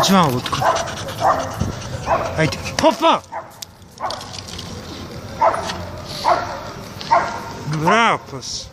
一番上ってくる相手ポッパーグラープス